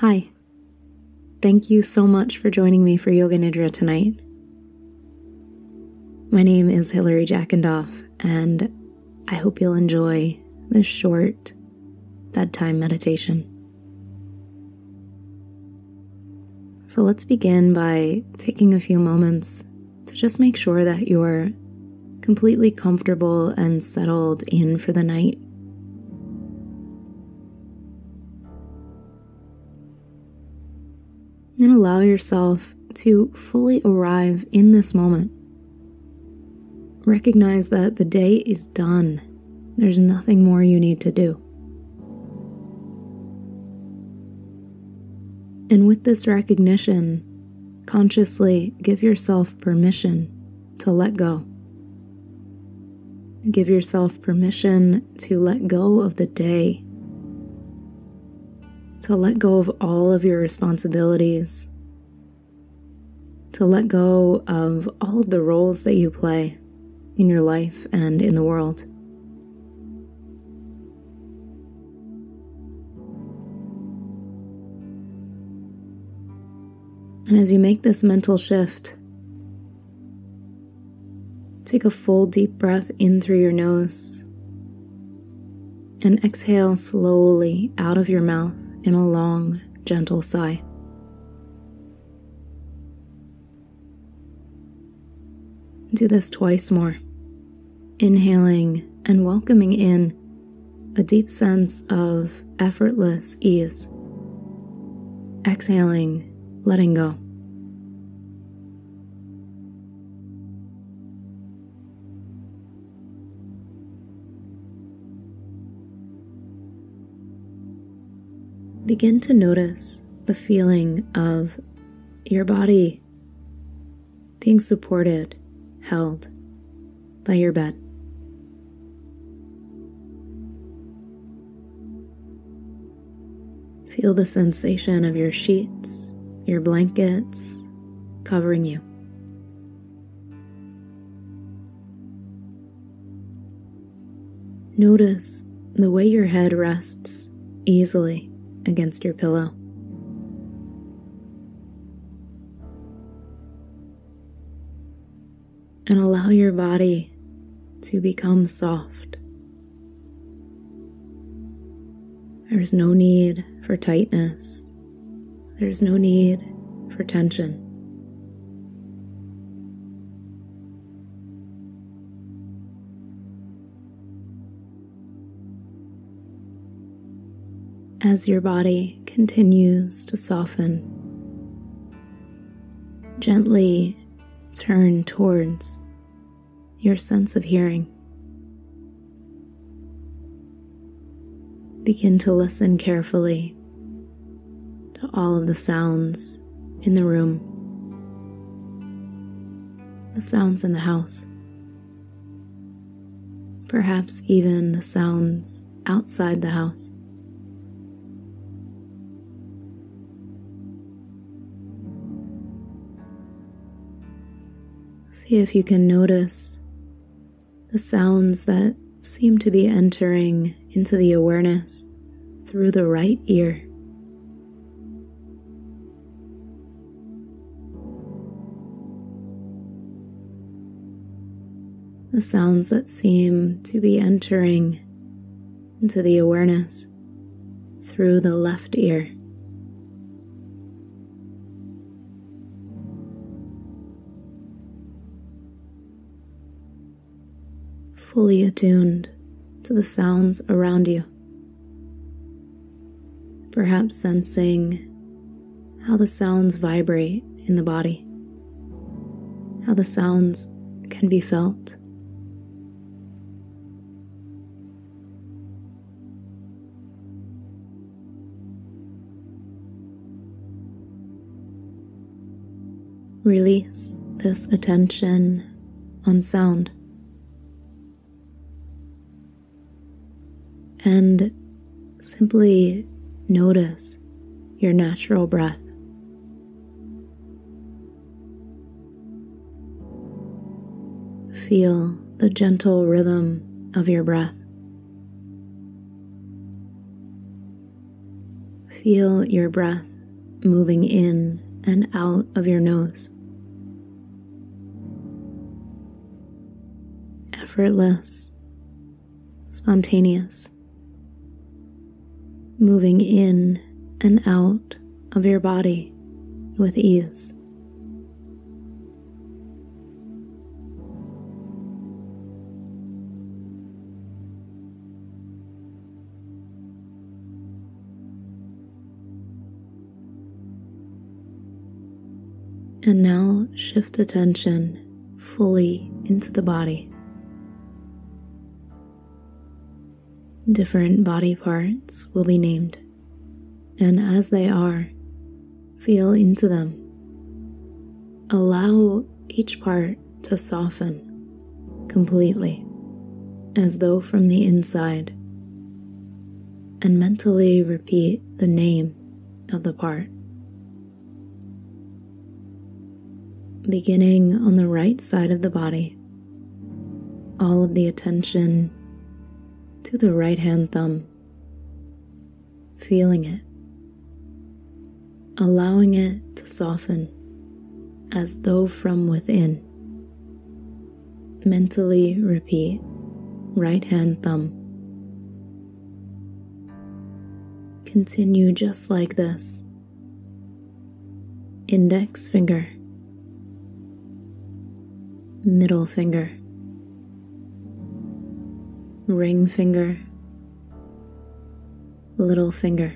Hi. Thank you so much for joining me for Yoga Nidra tonight. My name is Hilary Jackendoff, and I hope you'll enjoy this short bedtime meditation. So let's begin by taking a few moments to just make sure that you're completely comfortable and settled in for the night. And allow yourself to fully arrive in this moment. Recognize that the day is done. There's nothing more you need to do. And with this recognition, consciously give yourself permission to let go. Give yourself permission to let go of the day to let go of all of your responsibilities, to let go of all of the roles that you play in your life and in the world. And as you make this mental shift, take a full deep breath in through your nose and exhale slowly out of your mouth in a long, gentle sigh. Do this twice more, inhaling and welcoming in a deep sense of effortless ease. Exhaling, letting go. Begin to notice the feeling of your body being supported, held by your bed. Feel the sensation of your sheets, your blankets covering you. Notice the way your head rests easily against your pillow. And allow your body to become soft. There's no need for tightness. There's no need for tension. As your body continues to soften. Gently turn towards your sense of hearing. Begin to listen carefully to all of the sounds in the room, the sounds in the house, perhaps even the sounds outside the house. See if you can notice the sounds that seem to be entering into the awareness through the right ear. The sounds that seem to be entering into the awareness through the left ear. Fully attuned to the sounds around you. Perhaps sensing how the sounds vibrate in the body, how the sounds can be felt. Release this attention on sound. And simply notice your natural breath. Feel the gentle rhythm of your breath. Feel your breath moving in and out of your nose. Effortless, spontaneous, moving in and out of your body with ease. And now shift attention fully into the body. Different body parts will be named, and as they are, feel into them. Allow each part to soften completely, as though from the inside, and mentally repeat the name of the part. beginning on the right side of the body. All of the attention to the right hand thumb, feeling it, allowing it to soften as though from within. Mentally repeat right hand thumb. Continue just like this. Index finger middle finger, ring finger, little finger,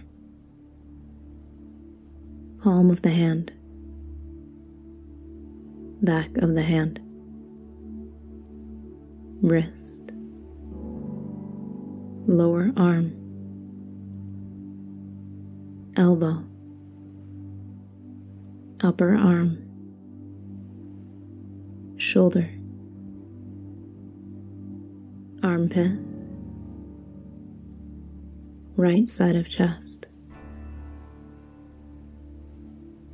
palm of the hand, back of the hand, wrist, lower arm, elbow, upper arm. Shoulder, armpit, right side of chest,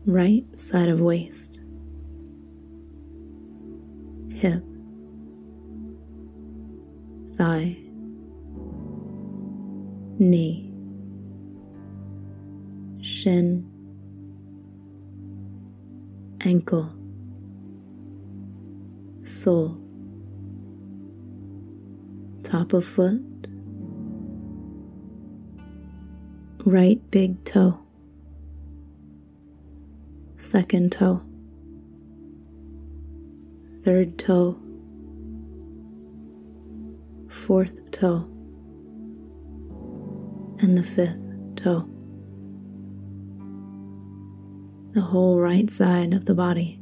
right side of waist, hip, thigh, knee, shin, ankle sole, top of foot, right big toe, second toe, third toe, fourth toe, and the fifth toe. The whole right side of the body.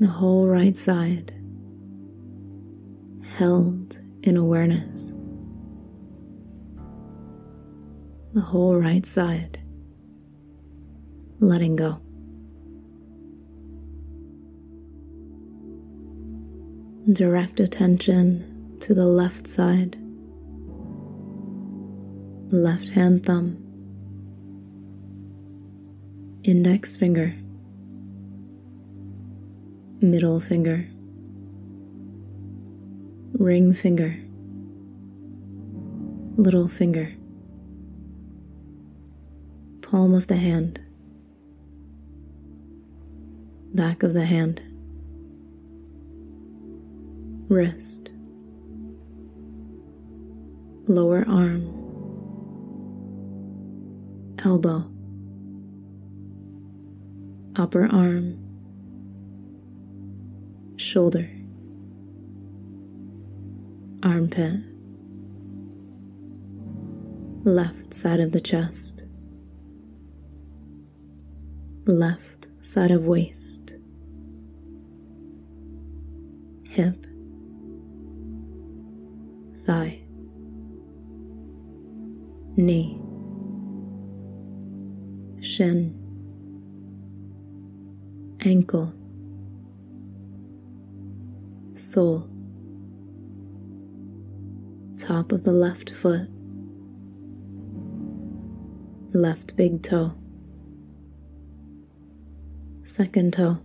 The whole right side held in awareness. The whole right side letting go. Direct attention to the left side, left hand thumb, index finger middle finger, ring finger, little finger, palm of the hand, back of the hand, wrist, lower arm, elbow, upper arm. Shoulder, armpit, left side of the chest, left side of waist, hip, thigh, knee, shin, ankle sole, top of the left foot, left big toe, second toe,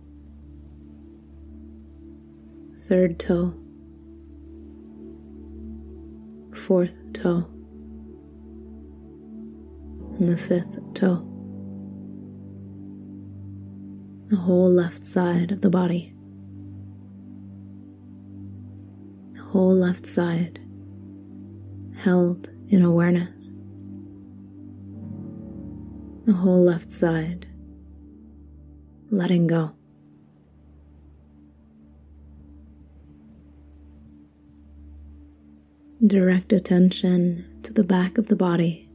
third toe, fourth toe, and the fifth toe, the whole left side of the body, the whole left side held in awareness, the whole left side letting go. Direct attention to the back of the body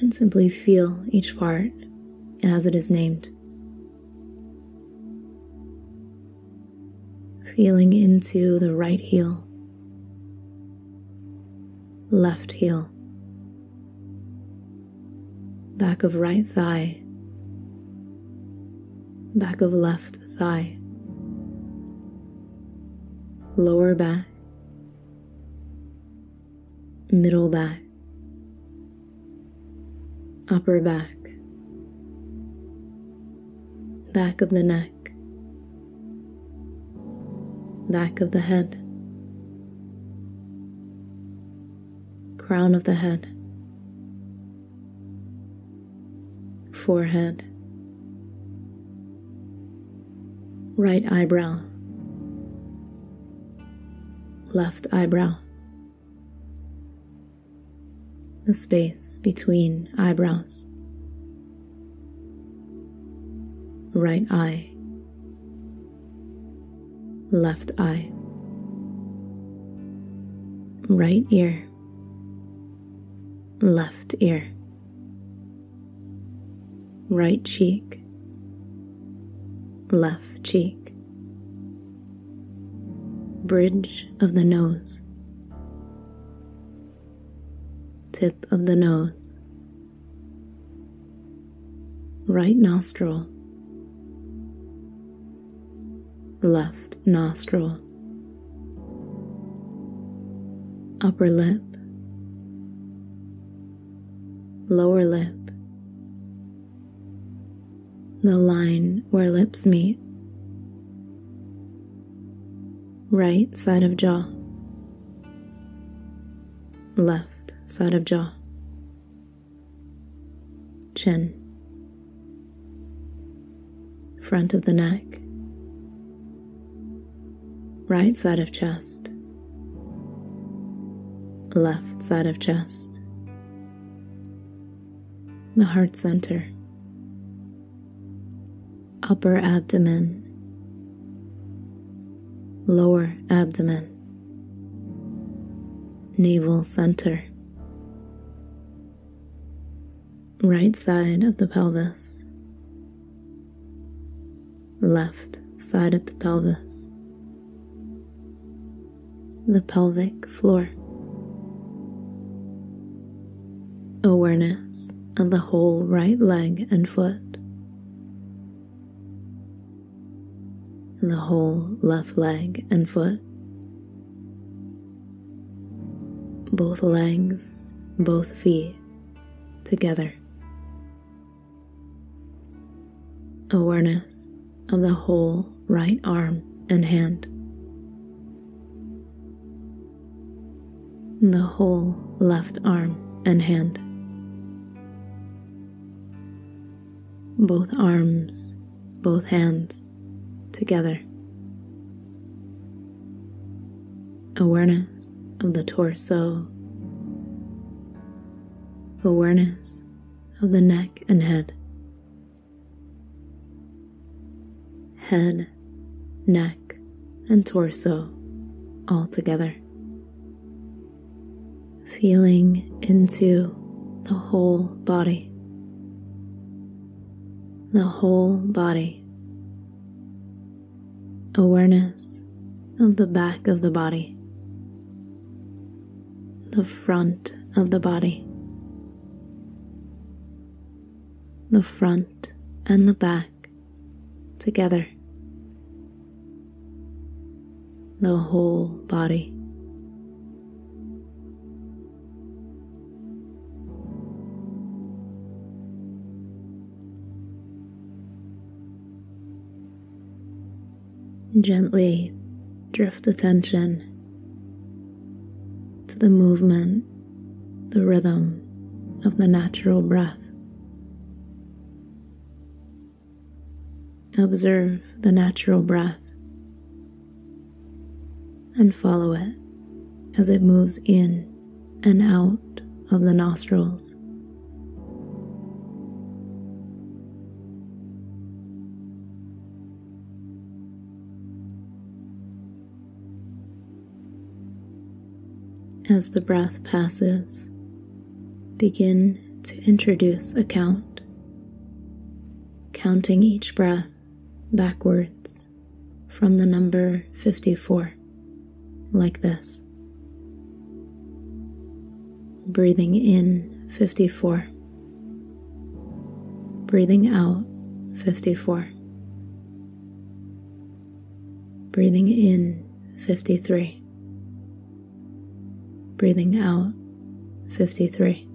and simply feel each part as it is named. Feeling into the right heel, left heel, back of right thigh, back of left thigh, lower back, middle back, upper back, back of the neck, back of the head, crown of the head, forehead, right eyebrow, left eyebrow the space between eyebrows. Right eye, left eye, right ear, left ear, right cheek, left cheek, bridge of the nose. Tip of the nose, right nostril, left nostril, upper lip, lower lip, the line where lips meet, right side of jaw, left side of jaw, chin, front of the neck, right side of chest, left side of chest, the heart center, upper abdomen, lower abdomen, navel center. Right side of the pelvis, left side of the pelvis, the pelvic floor, awareness of the whole right leg and foot, and the whole left leg and foot, both legs, both feet together. awareness of the whole right arm and hand, the whole left arm and hand, both arms, both hands together. Awareness of the torso, awareness of the neck and head. head, neck, and torso all together. Feeling into the whole body. The whole body. Awareness of the back of the body. The front of the body. The front and the back together the whole body. Gently drift attention to the movement, the rhythm of the natural breath. Observe the natural breath and follow it as it moves in and out of the nostrils. As the breath passes, begin to introduce a count, counting each breath backwards from the number 54, like this. Breathing in 54, breathing out 54, breathing in 53, breathing out 53.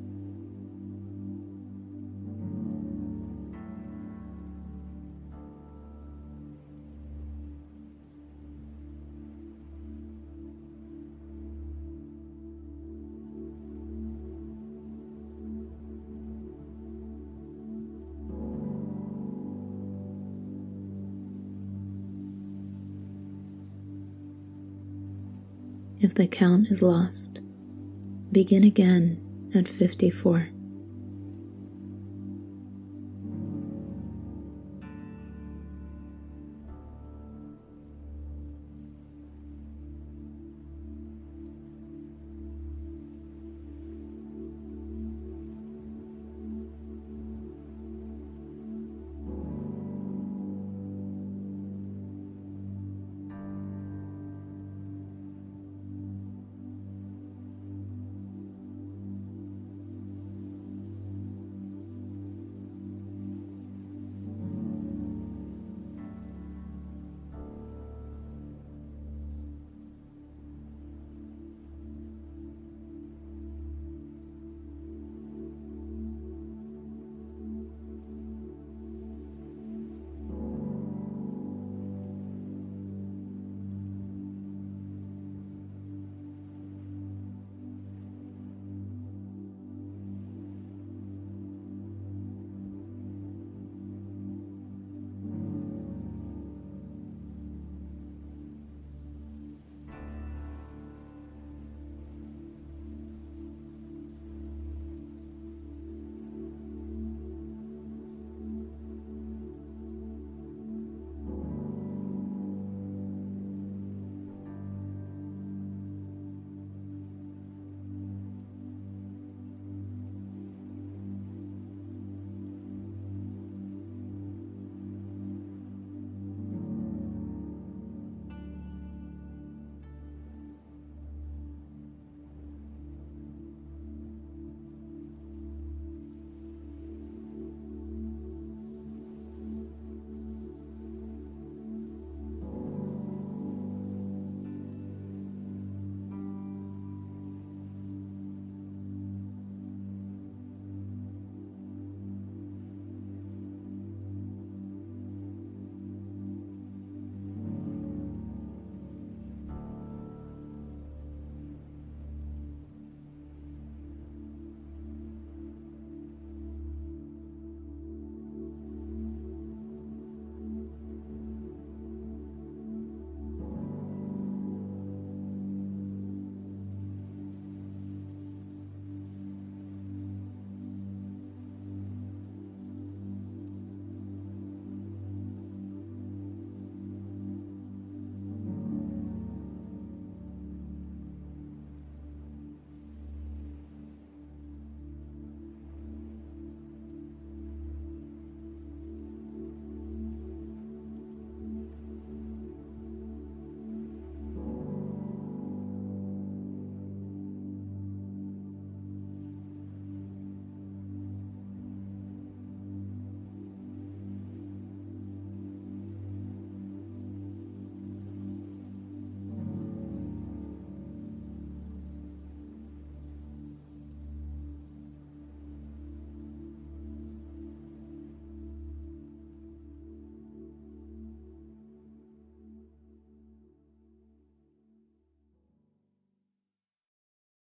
If the count is lost, begin again at 54.